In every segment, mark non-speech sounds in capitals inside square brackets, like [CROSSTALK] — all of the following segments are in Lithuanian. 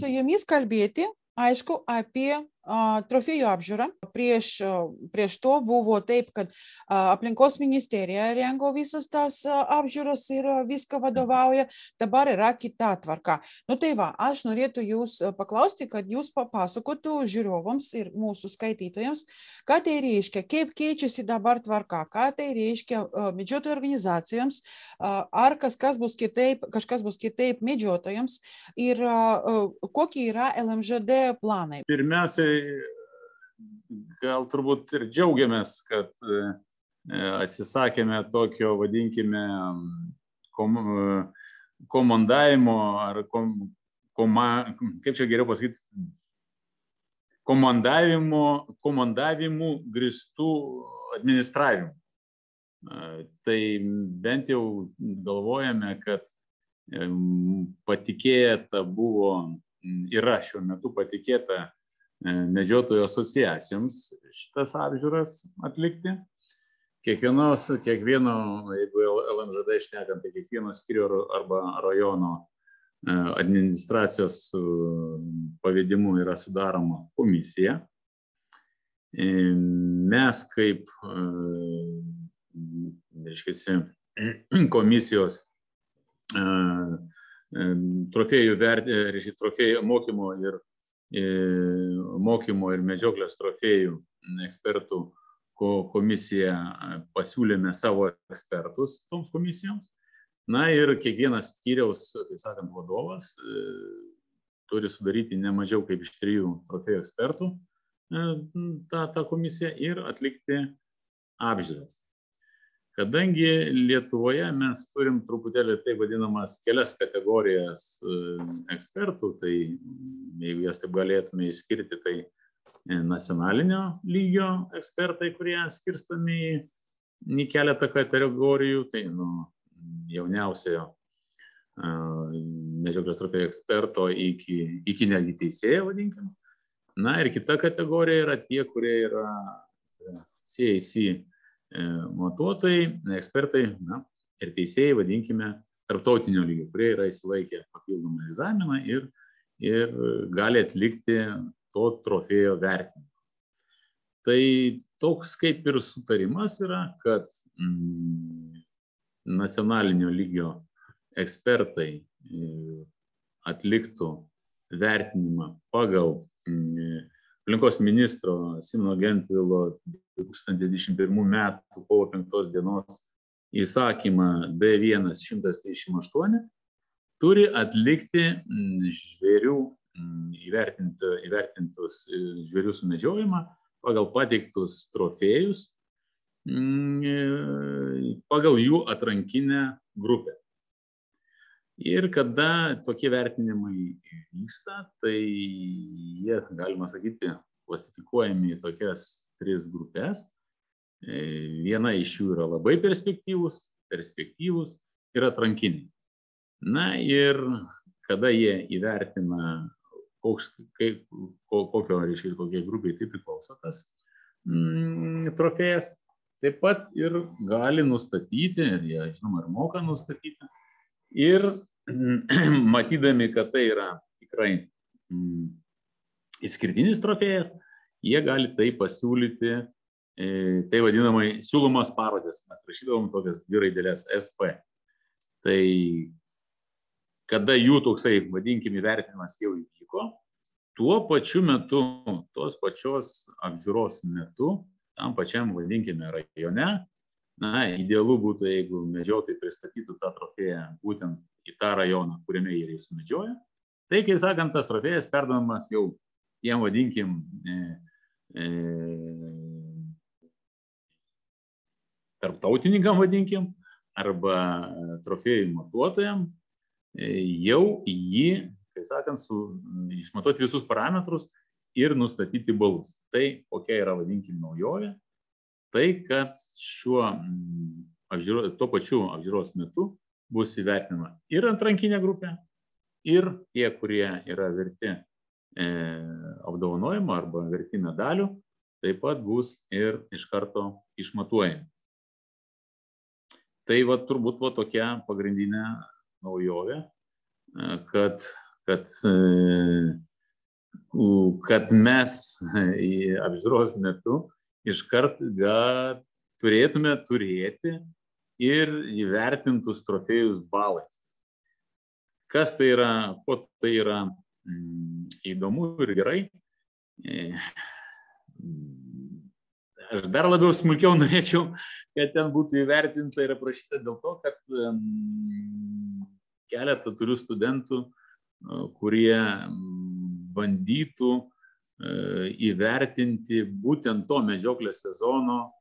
su jumis kalbėti, aišku, apie trofėjų apžiūrą. Prieš, prieš to buvo taip, kad aplinkos ministerija rengo visas tas a, apžiūros ir viską vadovauja. Dabar yra kita tvarka. Nu tai va, aš norėtų jūs paklausti, kad jūs papasakotų žiūrovams ir mūsų skaitytojams, ką tai reiškia, kaip keičiasi dabar tvarka, ką tai reiškia medžiotojų organizacijoms, ar kažkas bus kitaip, kažkas bus kitaip medžiotojams ir kokie yra LMŽD planai. Pirmiausiai, gal turbūt ir džiaugiamės, kad e, atsisakėme tokio, vadinkime, kom, komandavimo ar kom, koma, kaip čia geriau pasakyti, komandavimo, komandavimų gristų administravimų. Tai bent jau galvojame, kad patikėta buvo, yra šiuo metu patikėta medžiotojų asociacijoms šitas apžiūras atlikti. Kiekvienos, kiekvieno, jeigu LMŽD išnekant, tai kiekvieno skirio arba rajono administracijos pavedimu yra sudaroma komisija. Mes kaip, reiškia, komisijos trofėjų, reiškia, trofėjų mokymo ir mokymo ir medžioklės trofėjų ekspertų komisija pasiūlėme savo ekspertus toms komisijoms. Na ir kiekvienas skyriaus, tai sakant, vadovas turi sudaryti ne mažiau kaip iš trijų trofėjų ekspertų tą, tą komisiją ir atlikti apžiūras. Kadangi Lietuvoje mes turim truputėlį tai vadinamas kelias kategorijas ekspertų, tai jeigu jas taip galėtume išskirti, tai nacionalinio lygio ekspertai, kurie skirstami į, keletą kategorijų, tai nu, jauniausiojo medžioklės trofėjų eksperto iki, iki netgi teisėjo, vadinkim. Na ir kita kategorija yra tie, kurie yra CAC matuotojai, ekspertai na, ir teisėjai, vadinkime, tarptautinio lygio, kurie yra įsilaikę papildomą egzaminą ir, ir gali atlikti to trofėjo vertinimą. Tai toks kaip ir sutarimas yra, kad mm, nacionalinio lygio ekspertai atliktų vertinimą pagal mm, aplinkos ministro Simono Gentvilo 2021 metų kovo 5 dienos įsakymą D1-138 turi atlikti žvėrių įvertinti, įvertintus žvėrių sumedžiojimą pagal pateiktus trofėjus pagal jų atrankinę grupę. Ir kada tokie vertinimai vyksta, tai jie, galima sakyti, klasifikuojami į tokias tris grupės. Viena iš jų yra labai perspektyvus, perspektyvus ir atrankiniai. Na ir kada jie įvertina, koks, kaip, kokio, reiškia, kokiai grupiai tai priklauso tas mm, trofėjas, taip pat ir gali nustatyti, ir jie, žinoma, ir moka nustatyti. Ir [CLEARS THROAT] matydami, kad tai yra tikrai mm, išskirtinis trofėjas, jie gali tai pasiūlyti, e, tai vadinamai siūlomas parodės. Mes rašydavom tokias dvi raidelės SP. Tai kada jų toksai, vadinkim, įvertinimas jau įvyko, tuo pačiu metu, tos pačios apžiūros metu, tam pačiam, vadinkime, rajone, na, idealu būtų, jeigu medžiotojai pristatytų tą trofėją būtent į tą rajoną, kuriame jie sumedžioja. Tai, kaip sakant, tas trofėjas perdamas jau jiem vadinkim e, e, tarptautininkam vadinkim, arba trofėjų matuotojam, e, jau jį, kaip sakant, su, išmatuoti visus parametrus ir nustatyti balus. Tai kokia yra, vadinkim, naujovė, tai kad šiuo apžiūro, tuo pačiu apžiūros metu bus įvertinama ir antrankinė grupė, ir tie, kurie yra verti e, apdovanojimo arba verti medalių, taip pat bus ir iš karto išmatuojami. Tai va turbūt va tokia pagrindinė naujovė, kad, kad, kad mes apžiūros metu iškart turėtume turėti ir įvertintus trofėjus balais. Kas tai yra, kuo tai yra mm, įdomu ir gerai. E, aš dar labiau smulkiau [LAUGHS] norėčiau, kad ten būtų įvertinta ir aprašyta dėl to, kad um, keletą turiu studentų, kurie bandytų uh, įvertinti būtent to medžioklės sezono,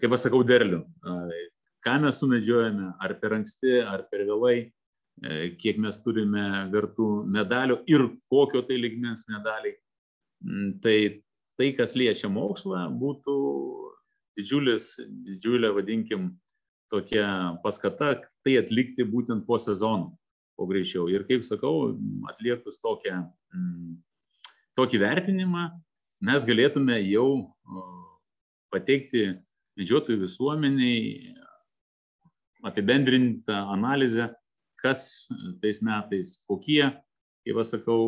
kaip aš sakau, derlių. Ką mes sumedžiojame, ar per anksti, ar per vėlai, kiek mes turime vertų medalių ir kokio tai ligmens medaliai. Mm, tai tai, kas liečia mokslą, būtų didžiulis, didžiulė, vadinkim, tokia paskata tai atlikti būtent po sezono, kuo greičiau. Ir kaip sakau, atliekus tokią, mm, tokį vertinimą, mes galėtume jau pateikti medžiotojų visuomeniai apibendrintą analizę, kas tais metais, kokie, kaip aš sakau,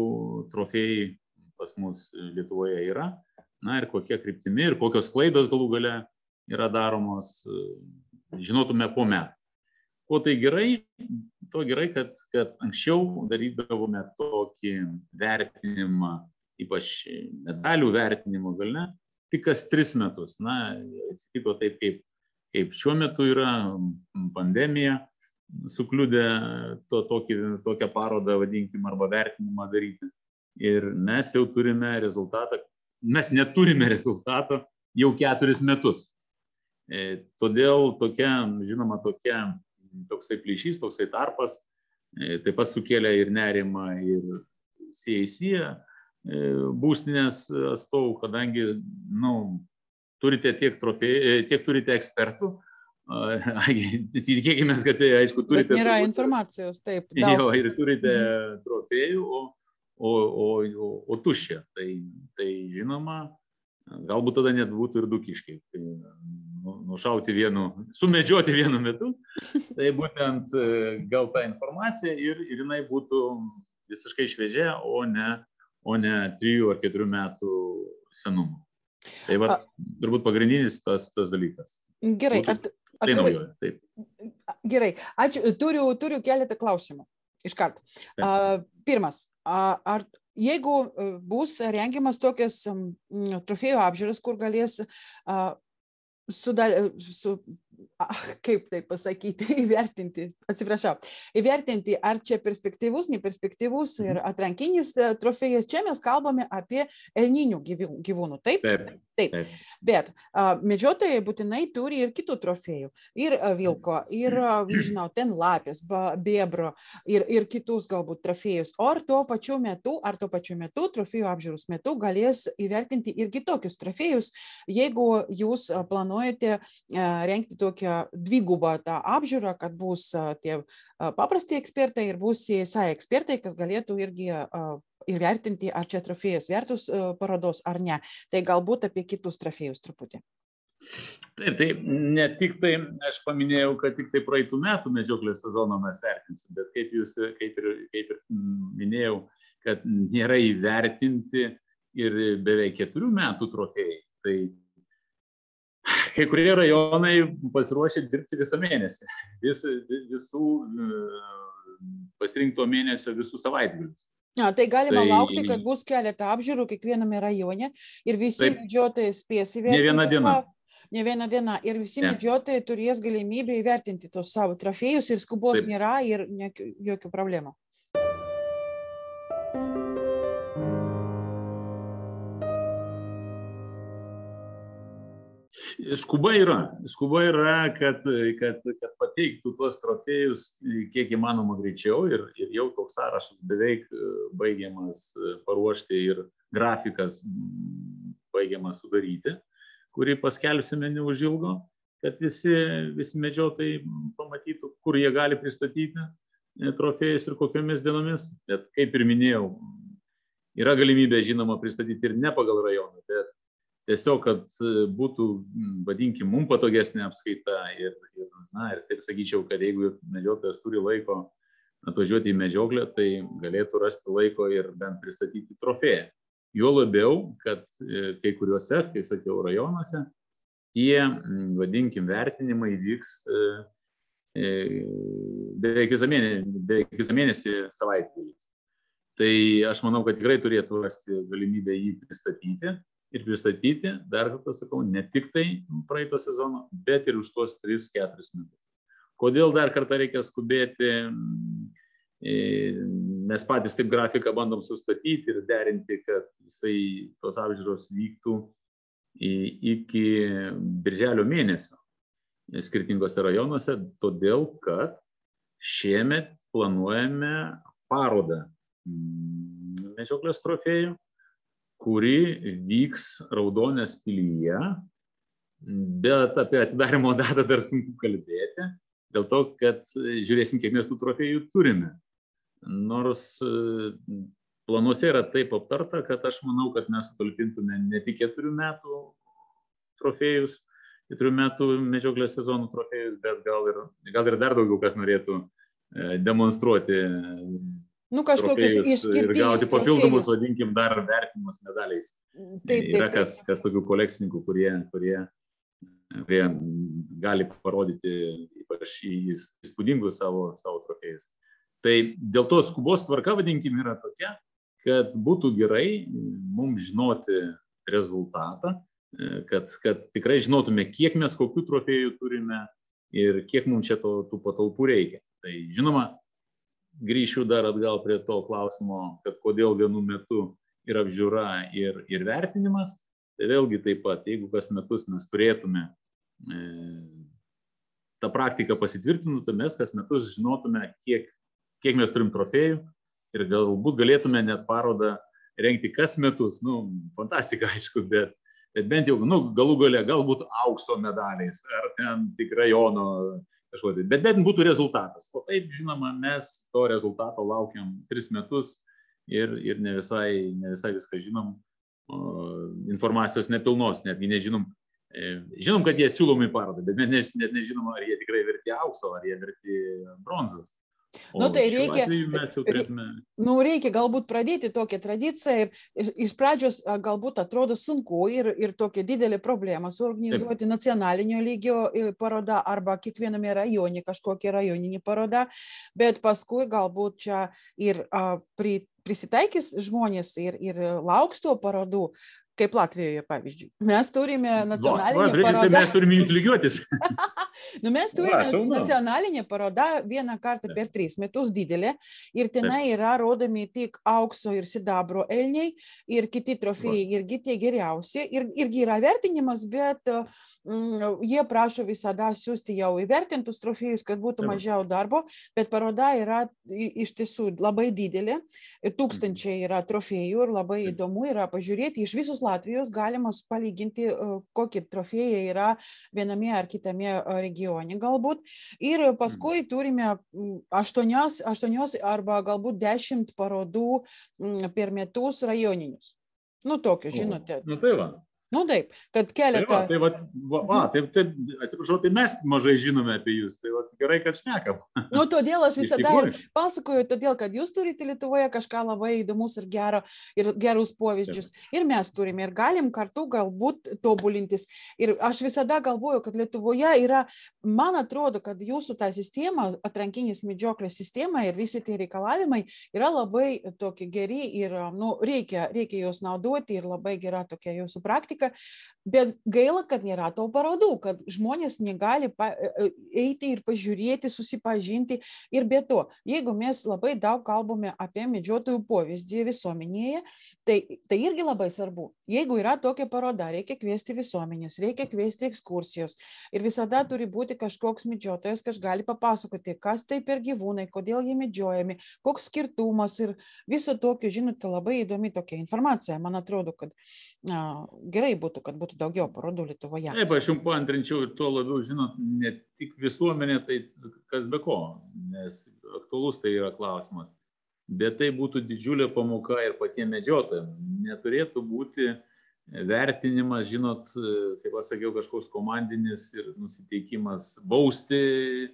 trofėjai pas mus Lietuvoje yra na ir kokia kryptimi ir kokios klaidos galų gale yra daromos, žinotume po metų. Kuo tai gerai? To gerai, kad, kad anksčiau darydavome tokį vertinimą, ypač medalių vertinimo gal ne, tik kas tris metus. Na, atsitiko taip, kaip, kaip šiuo metu yra pandemija, sukliudė to, tokį, tokią parodą, vadinkim, arba vertinimą daryti. Ir mes jau turime rezultatą, mes neturime rezultato jau keturis metus. E, todėl tokia, žinoma, tokia, toksai plyšys, toksai tarpas e, taip pat sukėlė ir nerimą ir CAC e, būstinės atstovų, kadangi, nu, turite tiek trofėjų, tiek turite ekspertų, [LAUGHS] tikėkime, kad tai, aišku, turite. Bet nėra turbūt, informacijos, taip. [LAUGHS] Daug. Jo, ir turite mhm. trofėjų, o o, o, o, o tuščia. Tai, tai žinoma, galbūt tada net būtų ir du kiškiai. Tai, nu, nušauti vienu, sumedžioti vienu metu. [LAUGHS] Tai būtent e, gal ta informacija ir, ir jinai būtų visiškai šviežia, o ne, o ne trijų ar keturių metų senumo. Tai va, turbūt pagrindinis tas, tas dalykas. Gerai, būtų, ar, ar tai naujoji. Taip. Gerai, ačiū. Turiu, turiu keletą klausimų. Iškart. Pirmas, uh, ar jeigu bus rengiamas tokias trofėjų apžiūras, kur galės uh, sudal, su, [LAUGHS] kaip tai pasakyti, [LAUGHS] įvertinti, atsiprašau, įvertinti, ar čia perspektyvus, neperspektyvus ir mhm. atrankinis e, trofėjas. Čia mes kalbame apie elninių gyvūnų, taip? Taip. Taip. taip. Bet a, medžiotojai būtinai turi ir kitų trofėjų. Ir a, vilko, ir, a, žinau, ten lapės, bebro, ir, ir kitus galbūt trofėjus. O ar tuo pačiu metu, ar tuo pačiu metu, trofėjų apžiūros metu galės įvertinti ir kitokius trofėjus, jeigu jūs planuojate rengti tokią tokią dvigubą tą apžiūrą, kad bus tie paprasti ekspertai ir bus CSI ekspertai, kas galėtų irgi įvertinti, ar čia trofėjus vertus parodos ar ne. Tai galbūt apie kitus trofėjus truputį. Taip, tai ne tik tai, aš paminėjau, kad tik tai praeitų metų medžioklės sezoną mes vertinsim, bet kaip jūs, kaip ir, kaip ir minėjau, kad nėra įvertinti ir beveik keturių metų trofėjai. Tai kai kurie rajonai pasiruošę dirbti visą mėnesį, vis, visų pasirinkto mėnesio visų savaitgalius. Na, tai galima tai, laukti, kad bus keletą apžiūrų kiekviename rajone ir visi taip, medžiotojai spės įvertinti. Ne viena diena. Savo, ne viena diena. Ir visi ne. medžiotojai turės galimybę įvertinti tos savo trofėjus ir skubos taip. nėra ir jokių problemų. Skuba yra. Skuba yra, kad, kad, kad pateiktų tuos trofėjus kiek įmanoma greičiau ir, ir jau toks sąrašas beveik e, baigiamas e, paruošti ir grafikas baigiamas sudaryti, kurį paskelbsime neužilgo, kad visi, visi medžiotojai pamatytų, kur jie gali pristatyti e, trofėjus ir kokiomis dienomis. Bet kaip ir minėjau, yra galimybė, žinoma, pristatyti ir ne pagal rajoną, tiesiog, kad e, būtų, vadinkim, mums patogesnė apskaita ir, ir, na, ir taip sakyčiau, kad jeigu medžiotojas turi laiko atvažiuoti į medžioklę, tai galėtų rasti laiko ir bent pristatyti trofėją. Jo labiau, kad e, kai kuriuose, kaip sakiau, rajonuose tie, vadinkim, vertinimai vyks e, beveik visą mėnesį, beveik visą mėnesį savaitgalį. Tai aš manau, kad tikrai turėtų rasti galimybę jį pristatyti ir pristatyti, dar kartą sakau, ne tik tai praeito sezono, bet ir už tuos 3-4 metus. Kodėl dar kartą reikia skubėti? E, mes patys taip grafiką bandom sustatyti ir derinti, kad jisai tos apžiūros vyktų iki birželio mėnesio skirtingose rajonuose, todėl kad šiemet planuojame parodą mm, medžioklės trofėjų, kuri vyks Raudonės pilyje, bet apie atidarimo datą dar sunku kalbėti, dėl to, kad žiūrėsim, kiek mes tų trofėjų turime. Nors planuose yra taip aptarta, kad aš manau, kad mes sutalpintume ne tik keturių metų trofėjus, keturių metų medžioklės sezonų trofėjus, bet gal ir, gal ir dar daugiau kas norėtų e, demonstruoti. Nu, kažkokius išskirtinius. Ir gauti papildomus, vadinkim, dar vertinimus medaliais. Taip, taip, Yra kas, kas tokių kolekcininkų, kurie, kurie, kurie gali parodyti ypač įspūdingus savo, savo trofėjus. Tai dėl to skubos tvarka, vadinkim, yra tokia, kad būtų gerai mums žinoti rezultatą, e, kad, kad tikrai žinotume, kiek mes kokių trofėjų turime ir kiek mums čia to, tų patalpų reikia. Tai žinoma, grįšiu dar atgal prie to klausimo, kad kodėl vienu metu yra apžiūra ir, ir vertinimas. Tai vėlgi taip pat, jeigu kas metus mes turėtume e, tą praktiką pasitvirtintų, tai mes kas metus žinotume, kiek, kiek mes turim trofėjų ir galbūt galėtume net parodą rengti kas metus. Nu, fantastika, [LAUGHS] aišku, bet, bet bent jau, nu, galų gale, galbūt aukso medaliais ar ten tik rajono kažkuo tai. Bet bent būtų rezultatas. O taip, žinoma, mes to rezultato laukiam tris metus ir, ir ne, visai, ne visai viską žinom. Informacijos nepilnos, netgi nežinom. E, žinom, kad jie siūlomi parodai, bet net, net nežinom, ar jie tikrai verti aukso, ar jie verti bronzos. O nu, tai reikia, turėtume... nu, reikia galbūt pradėti tokią tradiciją ir iš, pradžios galbūt atrodo sunku ir, ir tokia didelė problema suorganizuoti Taip. nacionalinio lygio parodą arba kiekviename rajone kažkokia rajoninė paroda, bet paskui galbūt čia ir a, pri, prisitaikys žmonės ir, ir lauks to parodų, kaip Latvijoje, pavyzdžiui. Mes turime nacionalinę va, va, parodą. Tai mes turime jums lygiuotis. [LAUGHS] nu, mes turime va, nacionalinę parodą vieną kartą per tris metus didelę ir tenai yra rodomi tik aukso ir sidabro elniai ir kiti trofėjai irgi tie geriausi. Ir, irgi yra vertinimas, bet mm, jie prašo visada siūsti jau įvertintus trofėjus, kad būtų mažiau darbo, bet paroda yra iš tiesų labai didelė, tūkstančiai yra trofėjų ir labai įdomu yra pažiūrėti. Iš visus Latvijos galima palyginti, kokie trofėjai yra viename ar kitame regione galbūt. Ir paskui turime aštuonios, aštuonios arba galbūt dešimt parodų per metus rajoninius. Nu, tokio, žinote. Nu, tai va. Nu taip, kad keletą. Tai, va, tai, va, va, taip, taip, atsiprašau, tai mes mažai žinome apie jūs, tai va, gerai, kad šnekam. [LAUGHS] Nu, todėl aš visada pasakoju, todėl, kad jūs turite Lietuvoje kažką labai įdomus ir, gero, ir gerus pavyzdžius. Taip. Ir mes turime, ir galim kartu galbūt tobulintis. Ir aš visada galvoju, kad Lietuvoje yra, man atrodo, kad jūsų ta sistema, atrankinis medžioklės sistema ir visi tie reikalavimai yra labai tokie geri ir nu, reikia, reikia juos naudoti ir labai gera tokia jūsų praktika praktika, bet gaila, kad nėra to parodų, kad žmonės negali pa, e, e, eiti ir pažiūrėti, susipažinti. Ir be to, jeigu mes labai daug kalbame apie medžiotojų pavyzdį visuomenėje, tai, tai irgi labai svarbu. Jeigu yra tokia paroda, reikia kviesti visuomenės, reikia kviesti ekskursijos. Ir visada turi būti kažkoks medžiotojas, kas gali papasakoti, kas tai per gyvūnai, kodėl jie medžiojami, koks skirtumas ir viso tokio, žinote, labai įdomi tokia informacija. Man atrodo, kad na, gerai gerai būtų, kad būtų daugiau parodų Lietuvoje. Taip, aš jums paantrinčiau ir tuo labiau, žinot, ne tik visuomenė, tai kas be ko, nes aktualus tai yra klausimas. Bet tai būtų didžiulė pamoka ir patiems medžiotojams. Neturėtų būti vertinimas, žinot, kaip pasakiau, kažkoks komandinis ir nusiteikimas bausti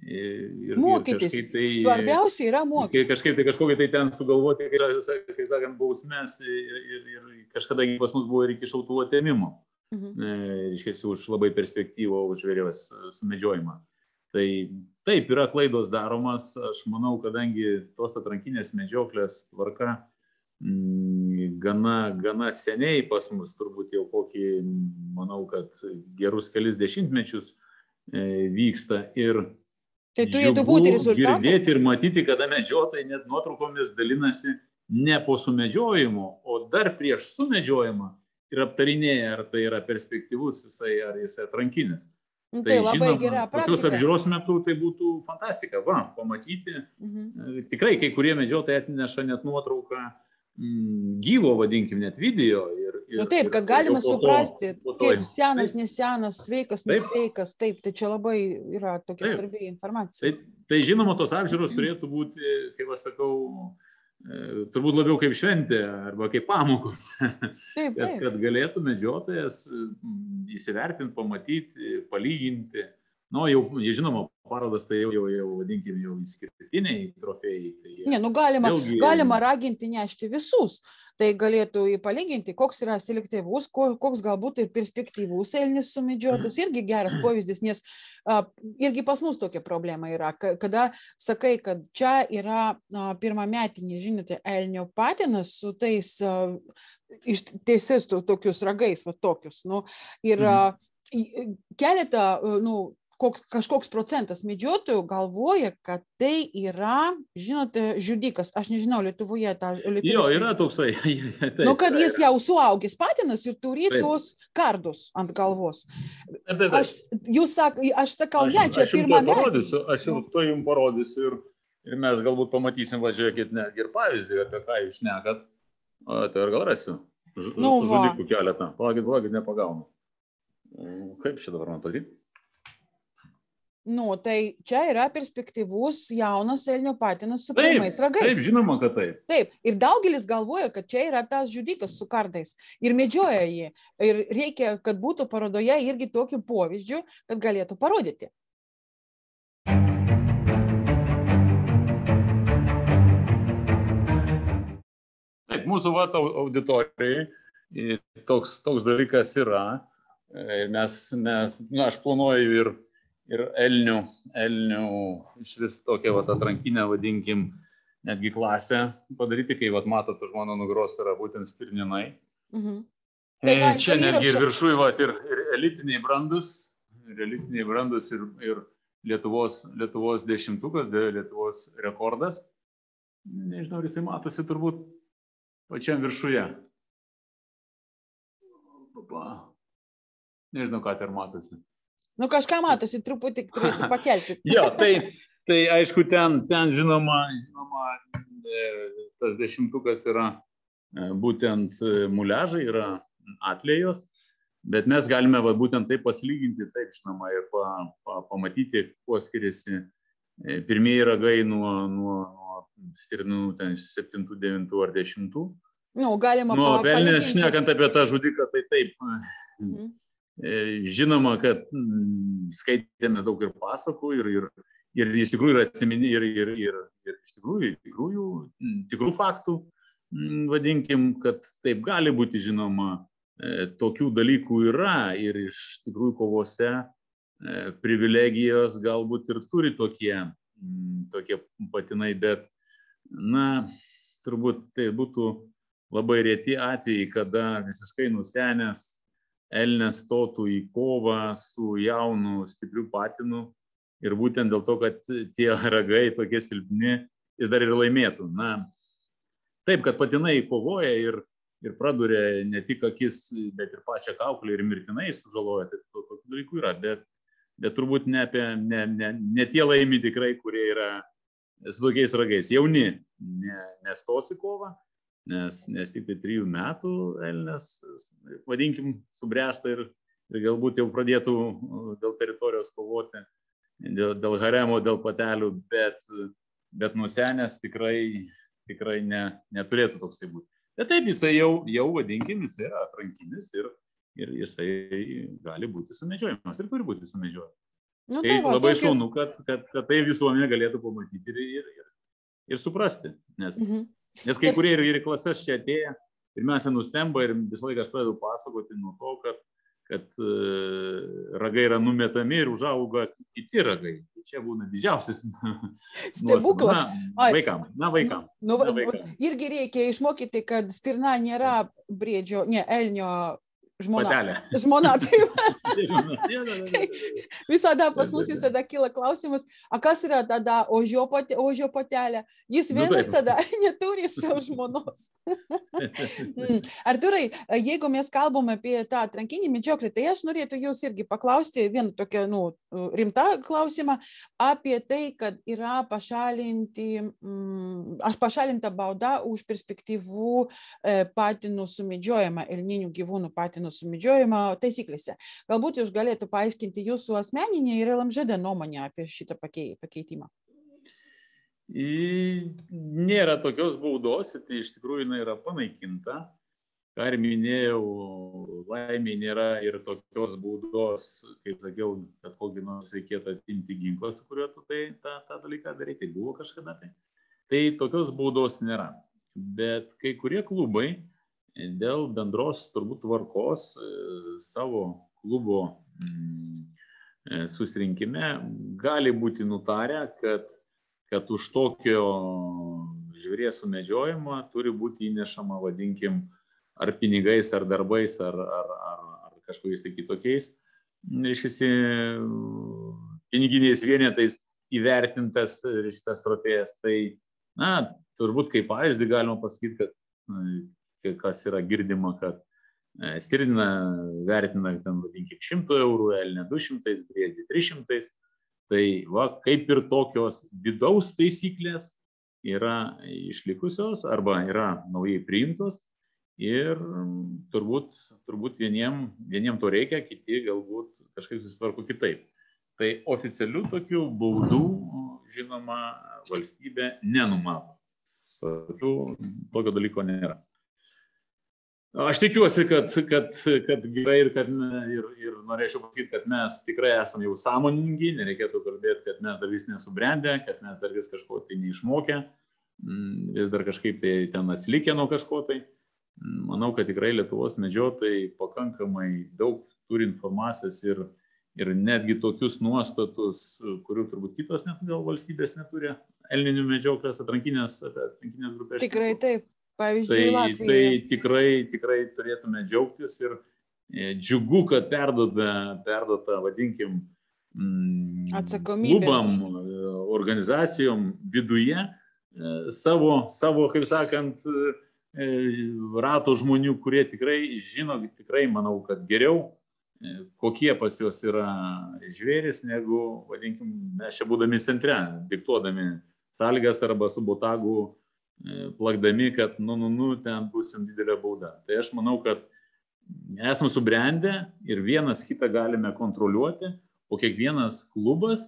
Ir, Mokytis. Ir tai, Svarbiausia yra mokytis. Kažkaip tai kažkokį tai ten sugalvoti, kaip, sakant, bausmės ir, ir, ir kažkada pas mus buvo ir iki šautų atėmimo. Mhm. Iškėsi už labai perspektyvą, už vėliavas sumedžiojimą. Tai taip yra klaidos daromas, aš manau, kadangi tos atrankinės medžioklės tvarka mm, gana, gana seniai pas mus, turbūt jau kokį, manau, kad gerus kelis dešimtmečius e, vyksta ir Tai turėtų būti rezultatai. Girdėti ir matyti, kada medžiotojai net nuotraukomis dalinasi ne po sumedžiojimo, o dar prieš sumedžiojimą ir aptarinėja, ar tai yra perspektyvus jisai, ar jisai atrankinis. Nu, tai, tai labai žinoma, gera praktika. Tokios apžiūros metu tai būtų fantastika, va, pamatyti. Mhm. Tikrai kai kurie medžiotojai atneša net nuotrauką gyvo, vadinkim, net video. Ir, ir, nu, taip, kad galima to, suprasti, po to, kaip senas, taip. nesenas, sveikas, taip. nesveikas. Taip, tai čia labai yra tokia taip. svarbi informacija. Tai, tai žinoma, tos apžiūros turėtų būti, kaip aš sakau, turbūt labiau kaip šventė arba kaip pamokos, taip, taip. Kad, kad galėtų medžiotojas įsivertinti, pamatyti, palyginti. Nu, jau, žinoma, parodas tai jau, jau, jau vadinkim, jau išskirtiniai trofėjai. Tai ne, nu galima, vėlgi... galima raginti nešti visus. Tai galėtų palyginti, koks yra selektyvus, koks galbūt ir perspektyvus elnis sumedžiotas, irgi geras pavyzdys, nes a, irgi pas mus tokia problema yra, kada sakai, kad čia yra a, pirmametinė, žinote, elnio patinas su tais a, iš teisės tokius ragais, va tokius. Nu, ir a, keletą, nu, koks, kažkoks procentas medžiotojų galvoja, kad tai yra, žinote, žudikas. Aš nežinau, Lietuvoje tą lietuviškai. Jo, yra toksai. [LAUGHS] taip, nu, kad jis jau suaugęs patinas ir turi taip. tuos kardus ant galvos. Taip, taip. Aš, jūs sak, aš sakau, aš, ne, čia pirmą parodysiu. Aš jums to jums parodysiu ir, ir mes galbūt pamatysim, važiuokit netgi ir pavyzdį, apie ką jūs šnekat. Tai ir gal rasiu. Ž, nu, žudikų keletą. Palaukit, palaukit, nepagaunu. Kaip čia dabar man padaryti? Nu, tai čia yra perspektyvus jaunas elnio patinas su pirmais ragais. Taip, žinoma, kad taip. Taip, ir daugelis galvoja, kad čia yra tas žudikas su kardais ir medžioja jį. Ir reikia, kad būtų parodoje irgi tokių pavyzdžių, kad galėtų parodyti. Taip, mūsų vat auditorijai toks, toks dalykas yra. Ir mes, mes na, aš planuoju ir ir elnių, elnių iš vis tokia vat, atrankinę, vadinkim, netgi klasę padaryti, kai vat, matot, už mano nugaros yra būtent stirninai. Mhm. Tai va, čia tai netgi ir viršui, vat, ir, ir elitiniai brandus, ir elitiniai brandus, ir, ir Lietuvos, Lietuvos dešimtukas, Lietuvos rekordas. Nežinau, ar jisai matosi turbūt pačiam viršuje. Nežinau, ką ten matosi. Nu kažką matosi, truputį [LAUGHS] pakelti. jo, tai, tai aišku, ten, ten žinoma, žinoma, e, tas dešimtukas yra e, būtent e, muležai, yra atlėjos, bet mes galime va, būtent taip pasilyginti, taip žinoma, ir pa, pa, pamatyti, kuo skiriasi pirmieji ragai nuo, nuo, nuo stirnų 7, 9 ar 10. Nu, galima Nuo velnės, šnekant apie tą žudiką, tai taip. Mhm. E, žinoma, kad skaitėme daug ir pasakų, ir, ir, ir iš tikrųjų yra atsimeni, ir, ir, ir, ir iš tikrųjų, tikrųjų, tikrų faktų, vadinkim, kad taip gali būti, žinoma, e, tokių dalykų yra ir iš tikrųjų kovose e, privilegijos galbūt ir turi tokie, tokie patinai, bet, na, turbūt tai būtų labai reti atvejai, kada visiškai nusenęs elnės stotų į kovą su jaunu stipriu patinu ir būtent dėl to, kad tie ragai tokie silpni, jis dar ir laimėtų. Na, taip, kad patinai kovoja ir, ir praduria ne tik akis, bet ir pačią kauklę ir mirtinai sužaloja, tai tokių dalykų yra, bet, bet turbūt ne, apie, ne, ne, ne tie laimi tikrai, kurie yra su tokiais ragais. Jauni ne, nestos į kovą, nes, nes tik tai trijų metų Elnes, vadinkim, subręsta ir, ir galbūt jau pradėtų dėl teritorijos kovoti, dėl, dėl haremo, dėl patelių, bet, bet nusenęs tikrai, tikrai ne, neturėtų toksai būti. Bet taip, jisai jau, jau vadinkim, jisai yra atrankinis ir, ir jisai gali būti sumedžiojamas ir turi būti sumedžiojamas. Nu, tai, tai va, labai tokio... šaunu, kad, kad, kad tai visuomenė galėtų pamatyti ir, ir, ir, ir suprasti. Nes, mhm. Nes kai kurie ir, ir klases čia atėję, pirmiausia, nustemba ir visą laiką aš pradedu pasakoti nuo to, kad kad e, ragai yra numetami ir užauga kiti ragai. Tai čia būna didžiausias [LAUGHS] stebuklas. Na, vaikam, na vaikam. Nu, na, vaikam. Irgi reikia išmokyti, kad stirna nėra briedžio, ne, elnio žmona. Patelė. Žmona, tai visada pas mus visada kyla klausimas, o kas yra tada ožio, pate, ožio patelė? Jis nu, vienas nu, tada neturi savo žmonos. Mm. Arturai, jeigu mes kalbam apie tą atrankinį medžioklį, tai aš norėtų jūs irgi paklausti vieną tokią nu, rimtą klausimą apie tai, kad yra pašalinti, mm, aš pašalinta bauda už perspektyvų e, patinų sumedžiojimą, elninių gyvūnų patinų gyvūnų sumedžiojimo taisyklėse. Galbūt jūs galėtų paaiškinti jūsų asmeninę ir LMŽD nuomonę apie šitą pakeitimą. Nėra tokios baudos, tai iš tikrųjų jinai yra panaikinta. Ką ir minėjau, laimiai nėra ir tokios baudos, kaip sakiau, kad kokį nors reikėtų atimti ginklą, su kuriuo tu tai tą, tą dalyką darai, tai buvo kažkada tai. Tai tokios baudos nėra. Bet kai kurie klubai dėl bendros turbūt tvarkos e, savo klubo mm, e, susirinkime gali būti nutarę, kad, kad už tokio žvėries sumedžiojimą turi būti įnešama, vadinkim, ar pinigais, ar darbais, ar, ar, ar, ar kažkokiais tai kitokiais, reiškia, piniginiais vienetais įvertintas šitas trofėjas. Tai, na, turbūt kaip pavyzdį galima pasakyti, kad kas yra girdima, kad e, stirna vertina, ten vadinkim, 100 eurų, elnė 200, briedį 300. Tai va, kaip ir tokios vidaus taisyklės yra išlikusios arba yra naujai priimtos ir turbūt, turbūt vieniem, vieniem to reikia, kiti galbūt kažkaip susitvarko kitaip. Tai oficialių tokių baudų, žinoma, valstybė nenumato. Tokių, tokio dalyko nėra. Aš tikiuosi, kad, kad, kad gerai ir, kad, ir, ir norėčiau pasakyti, kad mes tikrai esame jau sąmoningi, nereikėtų kalbėti, kad mes dar vis nesubrendę, kad mes dar vis kažko tai neišmokę, mm, vis dar kažkaip tai ten atsilikę nuo kažko tai. Mm, manau, kad tikrai Lietuvos medžiotojai pakankamai daug turi informacijos ir, ir netgi tokius nuostatus, kurių turbūt kitos net gal valstybės neturi, elninių medžioklės atrankinės, atrankinės grupės. Tikrai taip. Pavyzdžiui, tai, Latvija. tai tikrai, tikrai turėtume džiaugtis ir e, džiugu, kad perduoda, perduota, vadinkim, mm. Klubam, e, organizacijom viduje e, savo, savo, kaip sakant, rato žmonių, kurie tikrai žino, tikrai manau, kad geriau, kokie pas juos yra žvėris, negu, vadinkim, mes čia būdami centre, diktuodami sąlygas arba su botagu plakdami, kad, nu, nu, nu, ten busim didelė bauda. Tai aš manau, kad esame subrendę ir vienas kitą galime kontroliuoti, o kiekvienas klubas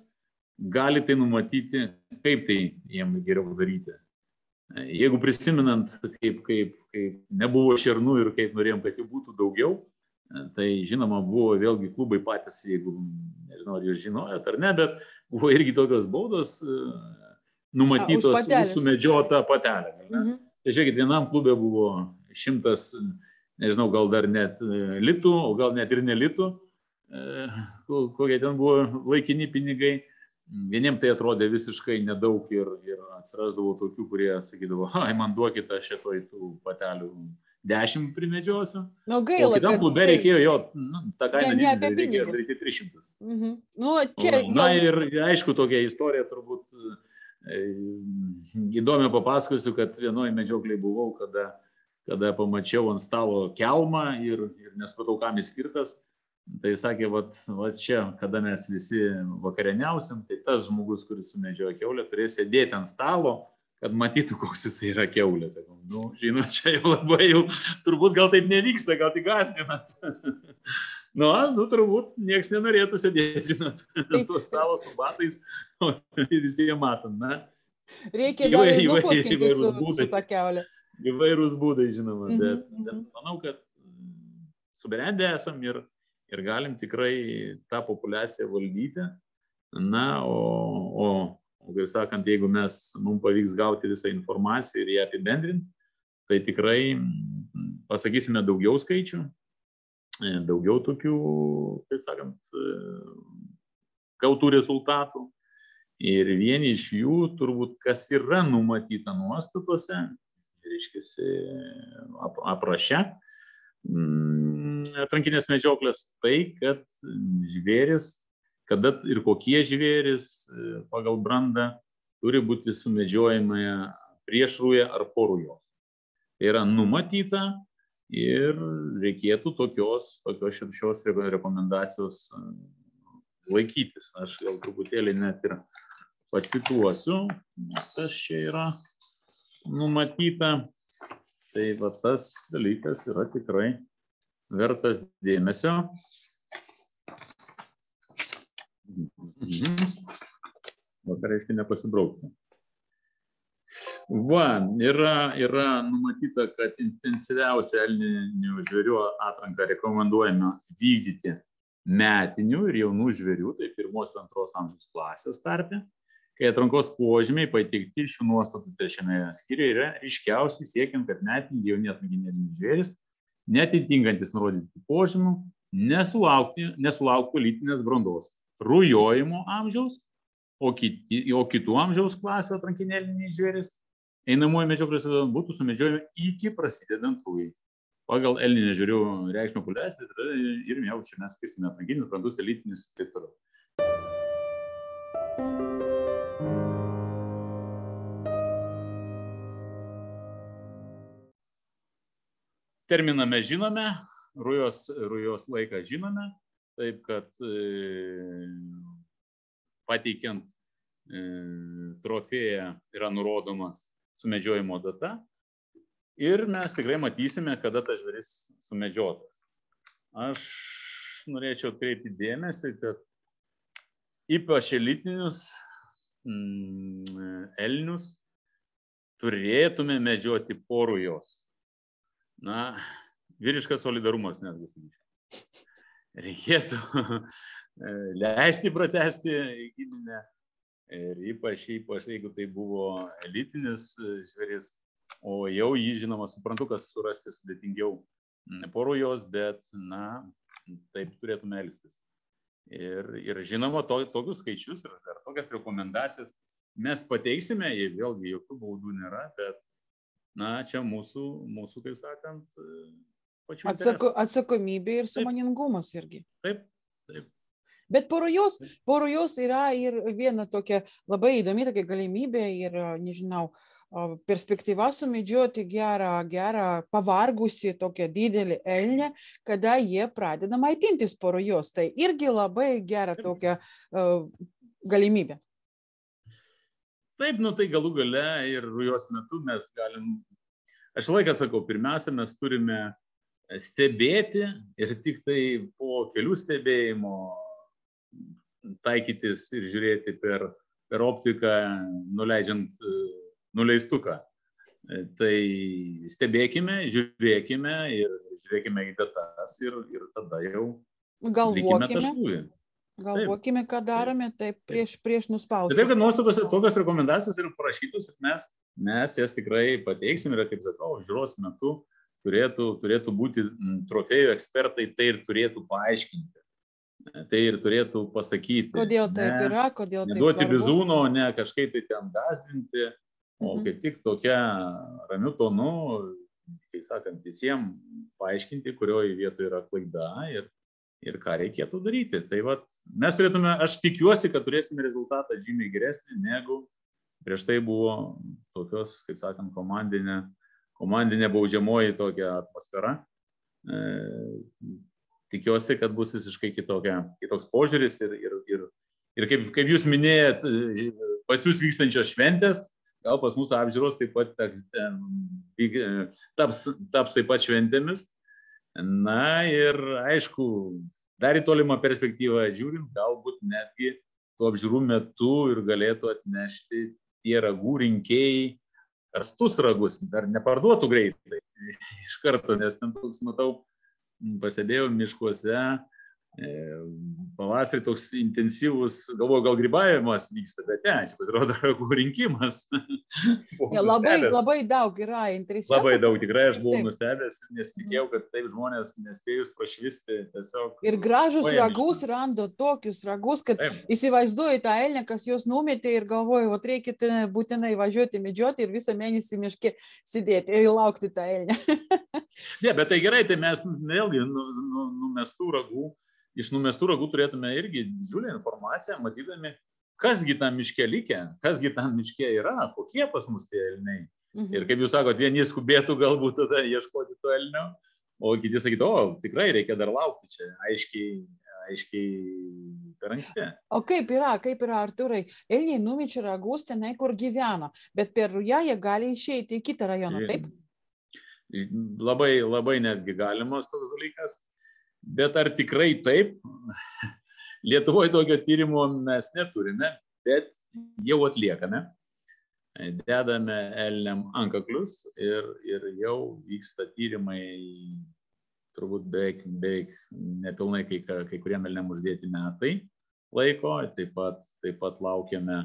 gali tai numatyti, kaip tai jiem geriau daryti. E, jeigu prisiminant, kaip, kaip, kaip nebuvo šernų ir kaip norėjom, kad jų būtų daugiau, e, tai žinoma buvo vėlgi klubai patys, jeigu nežinau, ar jūs žinojot ar ne, bet buvo irgi tokios baudos numatytos A, sumedžiota patelė. Mhm. Tai žiūrėkit, vienam klube buvo šimtas, nežinau, gal dar net e, litų, o gal net ir nelitų, e, kokie ten buvo laikini pinigai. Vieniems tai atrodė visiškai nedaug ir, ir atsirasdavo tokių, kurie sakydavo, ai, man duokite šitoj tų patelių dešimt primedžiosiu. Nu, gaila. O kitam klube tai... reikėjo jo, nu, tą kainą ne, ne reikėjo daryti 300. Mhm. Nu, čia, na jau... ir aišku, tokia istorija turbūt Įdomiai papasakosiu, kad vienoje medžioklėje buvau, kada, kada pamačiau ant stalo kelmą ir, ir nespatau, kam jis skirtas. Tai sakė, va čia, kada mes visi vakarieniausim, tai tas žmogus, kuris sumedžiojo keulę, turės sėdėti ant stalo, kad matytų, koks jis yra keulė. Sakau, nu, žinot, čia jau labai jau, turbūt gal taip nevyksta, gal tik gazdinat. [LAUGHS] nu, nu, turbūt niekas nenorėtų sėdėti, žinot, ant to stalo su batais [LAUGHS] visiems matom, na. Reikia įvair, įvair, įvairūs būdai. Su. Įvairūs būdai, žinoma, mm -hmm. bet, bet manau, kad subrendę esam ir, ir galim tikrai tą populiaciją valdyti. Na, o, o, o kaip sakant, jeigu mes, mums pavyks gauti visą informaciją ir ją apibendrinti, tai tikrai pasakysime daugiau skaičių, daugiau tokių, kaip sakant, e, gautų rezultatų. Ir vieni iš jų, turbūt, kas yra numatyta nuostatuose, reiškia, apraše, atrankinės medžioklės, tai kad žvėris kada ir kokie žvėris e, pagal brandą turi būti sumedžiojami prieš rūją ar po rūjos. Tai yra numatyta ir reikėtų tokios, tokios šios rekomendacijos e, laikytis. Aš gal truputėlį net ir pacituosiu, kas čia yra numatyta. Tai va tas dalykas yra tikrai vertas dėmesio. Mhm. O ką reiškia nepasibraukti? Va, yra, yra numatyta, kad intensyviausia elninių žvėrių atranką rekomenduojama vykdyti metinių ir jaunų žvėrių, tai pirmos ir antros amžiaus klasės tarpe, kai atrankos požymiai pateikti šių nuostatų trečiame skyriuje yra ryškiausiai siekiant, kad metiniai jauni atrankiniai žvėris, netitinkantis nurodyti požymių, nesulauktų lytinės brandos. Rujojimo amžiaus, o, kiti, o kitų amžiaus klasių atrankinėliniai žvėris einamoji medžioklės sezon būtų sumedžiojami iki prasidedant rujai. Pagal elninę žiūrių reikšmę populiaciją ir jau čia mes skirsime atrankinius, brandus, elitinius ir taip toliau. Terminą mes žinome, rujos, rujos laiką žinome, Taip kad e, pateikiant e, trofėją yra nurodomas sumedžiojimo data ir mes tikrai matysime, kada tas žvėris sumedžiotas. Aš norėčiau atkreipti dėmesį, kad ypač elitinius mm, elnius turėtume medžioti porų jos. Na, vyriškas solidarumas netgi sakyčiau reikėtų [LAUGHS] e, leisti pratesti giminę. Ir ypač, ypač jeigu tai buvo elitinis e, žvėris, o jau jį, žinoma, suprantu, kad surasti sudėtingiau porujos, bet, na, taip turėtume elgtis. Ir, ir žinoma, to, tokius skaičius ir dar tokias rekomendacijas mes pateiksime, jei vėlgi jokių baudų nėra, bet, na, čia mūsų, mūsų kaip sakant, pačių Atsako, atsakomybė ir samoningumas irgi. Taip, taip. Bet po rujos, po rujos yra ir viena tokia labai įdomi tokia galimybė ir, nežinau, perspektyva sumedžioti gerą, gerą pavargusi tokią didelį elnę, kada jie pradeda maitintis po rujos. Tai irgi labai gera tokia uh, galimybė. Taip, nu tai galų gale ir rujos metu mes galim, aš laiką sakau, pirmiausia, mes turime stebėti ir tik tai po kelių stebėjimo taikytis ir žiūrėti per, per optiką, nuleidžiant e, nuleistuką. E, tai stebėkime, žiūrėkime ir žiūrėkime į datas ir, ir tada jau galvokime. Galvokime, ką darome, taip prieš, prieš nuspausti. Taip, kad nuostatose tokios rekomendacijos yra parašytos ir mes, mes jas tikrai pateiksim ir, kaip sakau, žiūros metu turėtų, turėtų būti trofėjų ekspertai, tai ir turėtų paaiškinti. Tai ir turėtų pasakyti. Kodėl taip ne, yra, kodėl taip. Duoti bizūno, ne kažkaip tai ten gazdinti, o mhm. kaip tik tokia ramiu tonu, kai sakant, visiems paaiškinti, kurioje vietoje yra klaida ir, ir ką reikėtų daryti. Tai vat, mes turėtume, aš tikiuosi, kad turėsime rezultatą žymiai geresnį negu prieš tai buvo tokios, kaip sakant, komandinė komandinė baudžiamoji tokia atmosfera. E, tikiuosi, kad bus visiškai kitokia, kitoks požiūris ir, ir, ir, ir kaip, kaip jūs minėjot, pas jūs vykstančios šventės, gal pas mūsų apžiūros taip pat taps, taps taip pat šventėmis. Na ir aišku, dar į tolimą perspektyvą žiūrint, galbūt netgi tų apžiūrų metu ir galėtų atnešti tie ragų rinkėjai kastus ragus, dar neparduotų greitai [LAUGHS] iš karto, nes ten toks, matau, pasėdėjau miškuose, pavasarį toks intensyvus, galvoju, gal grybavimas vyksta, bet ne, čia pasirodo [LAUGHS] ragų rinkimas. ja, labai, labai daug yra interesų. Labai daug, tikrai aš buvau taip. nustebęs, nes tikėjau, kad taip žmonės nespėjus prašvisti tiesiog. Ir gražus paėmė. ragus rando tokius ragus, kad taip. įsivaizduoju tą elnę, kas juos numetė ir galvoju, o reikia būtinai važiuoti medžioti ir visą mėnesį miške sėdėti ir laukti tą elnę. [LAUGHS] ne, bet tai gerai, tai mes vėlgi nu, nu, numestų ragų iš numestų ragų turėtume irgi didžiulę informaciją, matydami, kasgi tam miške likę, kasgi tam miške yra, kokie pas mus tie elniai. Mhm. Ir kaip jūs sakot, vieni skubėtų galbūt tada ieškoti to elnio, o kiti sakytų, o tikrai reikia dar laukti čia, aiškiai, aiškiai per anksti. O kaip yra, kaip yra, Arturai, elniai numičia ragus tenai, kur gyvena, bet per ją jie gali išeiti į kitą rajoną, taip? Labai, labai netgi galimas toks dalykas. Bet ar tikrai taip? [LAUGHS] Lietuvoje tokio tyrimo mes neturime, bet jau atliekame. Dedame elniam ankaklius ir, ir jau vyksta tyrimai, turbūt beveik, beveik nepilnai kai, kai kuriem elniam uždėti metai laiko. Taip pat, taip pat laukiame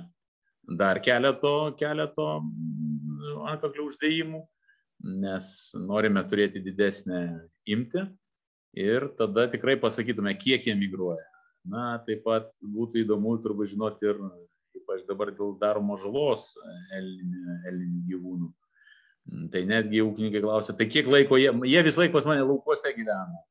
dar keleto, keleto antkaklių uždėjimų, nes norime turėti didesnę imtį ir tada tikrai pasakytume, kiek jie migruoja. Na, taip pat būtų įdomu turbūt žinoti ir, ypač dabar dėl daromos žalos elinių gyvūnų. Tai netgi ūkininkai klausia, tai kiek laiko jie, jie vis laik pas mane laukuose gyvena.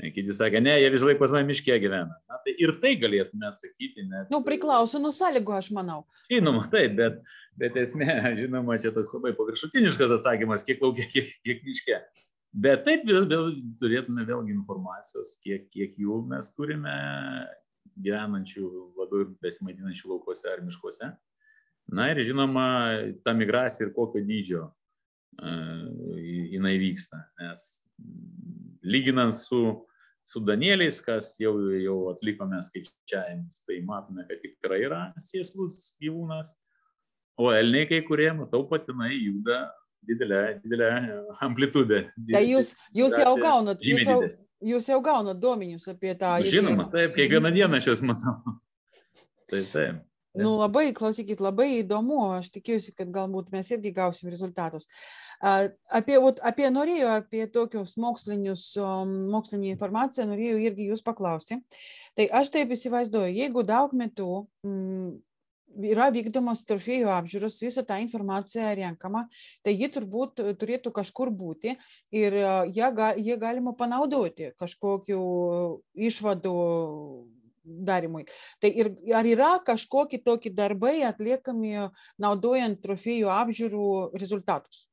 Kiti sakė, ne, jie vis laik pas mane miške gyvena. Na, tai ir tai galėtume atsakyti. Net... Nu, priklauso nuo sąlygų, aš manau. Žinoma, taip, bet, bet esmė, [LAUGHS] žinoma, čia toks labai paviršutiniškas atsakymas, kiek laukia, kiek, kiek miške. Bet taip vėl, vėl turėtume vėlgi informacijos, kiek, kiek jų mes turime gyvenančių labiau besimaitinančių laukuose ar miškuose. Na ir žinoma, ta migracija ir kokio dydžio uh, jinai vyksta. Nes lyginant su, su Danieliais, kas jau, jau atlikome skaičiavimus, tai matome, kad tikrai yra sėslus gyvūnas. O elniai kai kurie, matau, patinai juda didelė, didelė amplitudė. Tai jūs, jūs jau gaunat, jūs jau, jūs jau gaunat duomenius apie tą. Nu, žinoma, taip, kiekvieną dieną aš jas matau. Taip, taip. Nu, labai, klausykit, labai įdomu, aš tikiuosi, kad galbūt mes irgi gausim rezultatus. Apie, apie norėjau, apie tokius mokslinius, mokslinį informaciją norėjau irgi jūs paklausti. Tai aš taip įsivaizduoju, jeigu daug metų m, yra vykdomos trofėjų apžiūros, visa ta informacija renkama, tai ji turbūt turėtų kažkur būti ir ją, ją galima panaudoti kažkokiu išvadų darimui. Tai ir, ar yra kažkokie tokie darbai atliekami naudojant trofėjų apžiūrų rezultatus?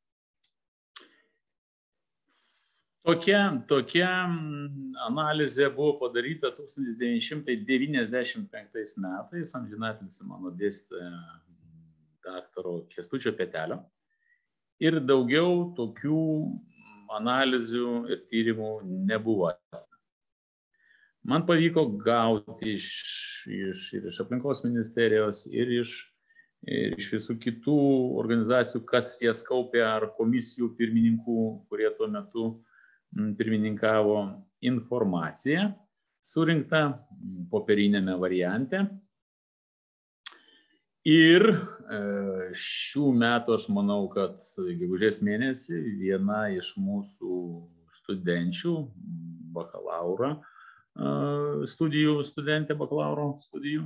Tokia, tokia mm, analizė buvo padaryta 1995 metais, amžinatilis mano dėstytoja daktaro Kestučio Petelio. Ir daugiau tokių analizių ir tyrimų nebuvo. Man pavyko gauti iš, iš, ir iš aplinkos ministerijos, ir iš, ir iš visų kitų organizacijų, kas jas kaupė, ar komisijų pirmininkų, kurie tuo metu pirmininkavo informacija surinkta popierinėme variante. Ir e, šių metų aš manau, kad gegužės mėnesį viena iš mūsų studenčių, bakalauro studijų, studentė bakalauro studijų,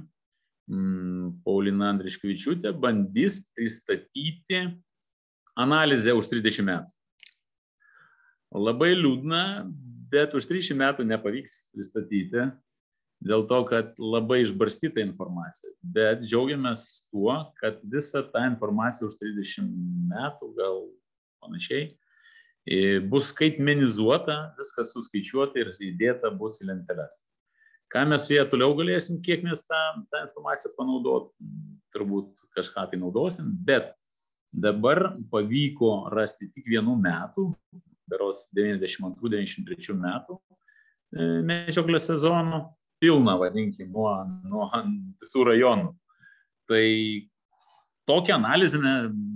Paulina Andriškevičiūtė, bandys pristatyti analizę už 30 metų. Labai liūdna, bet už 30 metų nepavyks pristatyti, dėl to, kad labai išbarstyta informacija. Bet džiaugiamės tuo, kad visa ta informacija už 30 metų, gal panašiai, bus skaitmenizuota, viskas suskaičiuota ir įdėta bus į lenteles. Ką mes su ją toliau galėsim, kiek mes tą, tą informaciją panaudot, turbūt kažką tai naudosim, bet dabar pavyko rasti tik vienų metų beros 92-93 metų e, medžioklės sezono, pilną, vadinkim, nuo, nuo visų rajonų. Tai tokia analizė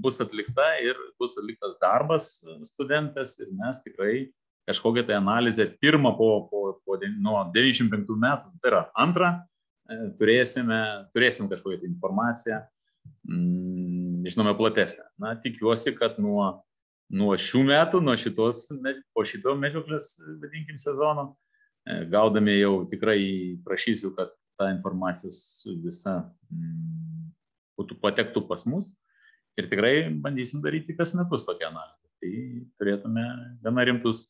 bus atlikta ir bus atliktas darbas studentas ir mes tikrai kažkokią tai analizę pirmą po, po, po nuo 95 metų, tai yra antrą, turėsime, turėsim kažkokią tai informaciją, mm, žinome, platesnę. Na, tikiuosi, kad nuo, nuo šių metų, nuo šitos, po šito medžioklės, vadinkim, sezono, gaudami jau tikrai prašysiu, kad ta informacija visa mm, būtų patektų pas mus ir tikrai bandysim daryti kas metus tokią analizę. Tai turėtume gana rimtus,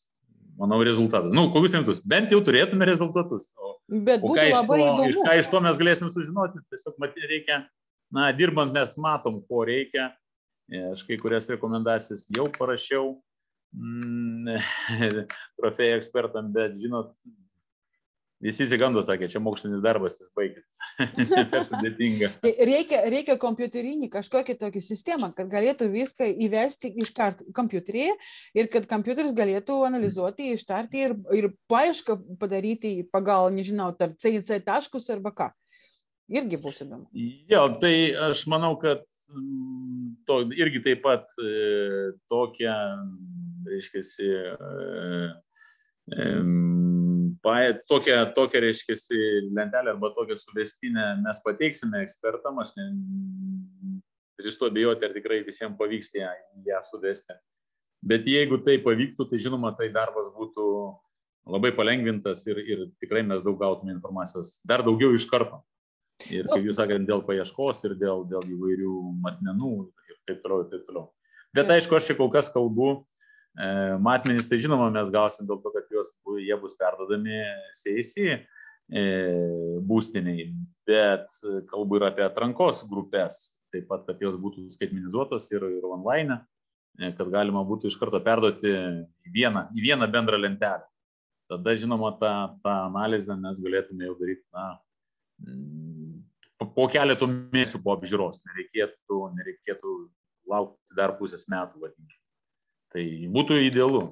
manau, rezultatus. Nu, kokius rimtus? Bent jau turėtume rezultatus. O, Bet o ką, iš to, iš, ką iš to mes galėsim sužinoti, tiesiog matyti reikia, na, dirbant mes matom, ko reikia. Aš kai kurias rekomendacijas jau parašiau mm, [LAUGHS] trofėjų ekspertam, bet žinot, Visi įsigando, sakė, čia mokslinis darbas, jis baigęs. [LAUGHS] per sudėtinga. Tai reikia, reikia kompiuterinį kažkokią tokią sistemą, kad galėtų viską įvesti iš karto kompiuterį ir kad kompiuteris galėtų analizuoti, ištarti ir, ir paiešką padaryti pagal, nežinau, tarp CIC taškus arba ką. Irgi bus įdomu. Jo, tai aš manau, kad to, irgi taip pat e, tokia, reiškia, e, tokią, tokią reiškia, lentelę arba tokią suvestinę mes pateiksime ekspertam, aš drįstu abejoti, ar tikrai visiems pavyks ją, ją suvesti. Bet jeigu tai pavyktų, tai žinoma, tai darbas būtų labai palengvintas ir, ir tikrai mes daug gautume informacijos, dar daugiau iš karto. Ir kaip jūs sakėte, dėl paieškos ir dėl, dėl įvairių matmenų ir taip toliau, ir taip toliau. Bet aišku, aš čia kol kas kalbu E, matmenys, tai žinoma, mes gausim dėl to, kad juos, jie bus perdodami CAC e, būstiniai, bet kalbu ir apie atrankos grupės, taip pat, kad jos būtų skaitmenizuotos ir, ir online, e, kad galima būtų iš karto perduoti į vieną, į vieną bendrą lentelę. Tada, žinoma, tą, tą analizę mes galėtume jau daryti, na, po keletų mėnesių po apžiūros, nereikėtų, nereikėtų laukti dar pusės metų, vadinkime. Tai būtų idealu.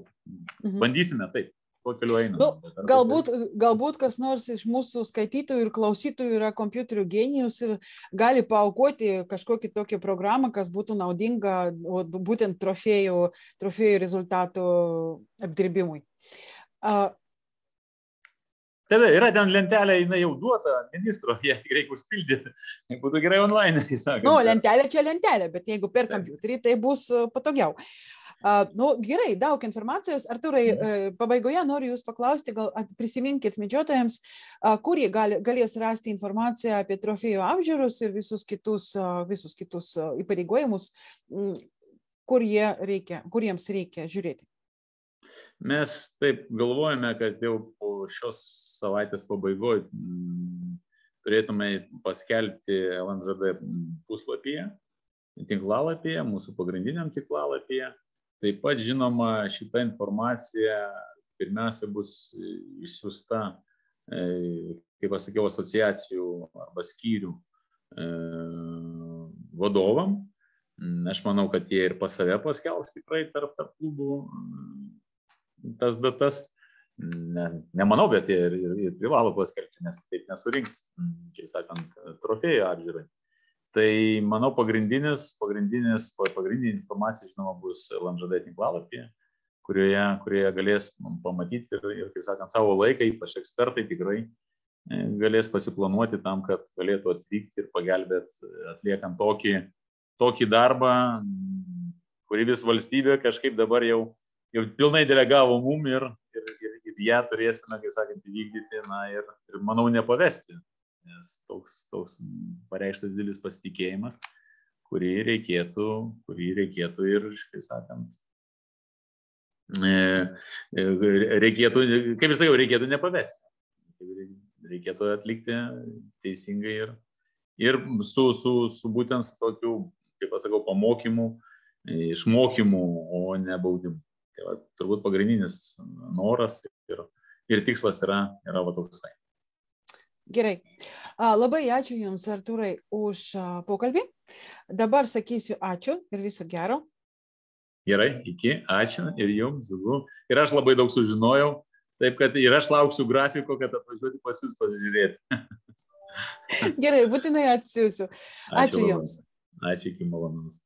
Mhm. Bandysime taip. Nu, galbūt, galbūt kas nors iš mūsų skaitytojų ir klausytojų yra kompiuterių genijus ir gali paukoti kažkokią tokią programą, kas būtų naudinga būtent trofėjų, trofėjų rezultatų apdirbimui. Uh, Taip, yra ten lentelė, jinai jau duota ministro, [LAUGHS] tik reikia užpildyti. Būtų gerai online, kai sakė. Nu, lentelė čia lentelė, bet jeigu per kompiuterį, tai bus patogiau. Uh, Nu, gerai, daug informacijos. Arturai, mhm. pabaigoje noriu Jūs paklausti, gal prisiminkit medžiotojams, kur jie gali, galės rasti informaciją apie trofėjų apžiūrus ir visus kitus, visus kitus įpareigojimus, kur, jie reikia, kur jiems reikia žiūrėti. Mes taip galvojame, kad jau po šios savaitės pabaigoje turėtume paskelbti LNZD puslapyje, tinklalapyje, mūsų pagrindiniam tinklalapyje Taip pat, žinoma, šita informacija pirmiausia bus išsiusta, e, kaip pasakiau, asociacijų arba skyrių e, vadovam. Aš manau, kad jie ir pas save paskelbs tikrai tarp, tarp klubų tas datas. Ne, nemanau, bet jie ir, ir, ir privalo paskelbti, nes taip nesurinks, kaip sakant, trofėjų apžiūrai. Tai manau pagrindinis, pagrindinis, pagrindinė informacija, žinoma, bus LNŽD tinklalapyje, kurioje, kurioje galės pamatyti ir, ir, kaip sakant, savo laiką, ypač ekspertai tikrai e, galės pasiplanuoti tam, kad galėtų atvykti ir pagelbėti atliekant tokį, tokį darbą, kurį vis valstybė kažkaip dabar jau, jau pilnai delegavo mum ir, ir, ir, ir ją turėsime, kaip sakant, įvykdyti na, ir, ir manau nepavesti nes toks, toks pareikštas didelis pasitikėjimas, kurį reikėtų, kurį reikėtų ir, kaip sakant, e, e, reikėtų, kaip ir sakiau, reikėtų nepavesti. Reikėtų atlikti teisingai ir, ir su, su, su būtent su tokiu, kaip pasakau, pamokymu, išmokymu, o ne baudimu. Tai va, turbūt pagrindinis noras ir, ir tikslas yra, yra va toksai. Gerai. Labai ačiū Jums, Arturai, už pokalbį. Dabar sakysiu ačiū ir viso gero. Gerai, iki, ačiū ir Jums, džiugu. Ir aš labai daug sužinojau, taip kad ir aš lauksiu grafiko, kad atvažiuoti pas Jūs pasižiūrėti. Gerai, būtinai atsiųsiu. Ačiū, ačiū Jums. Ačiū, iki malonumus.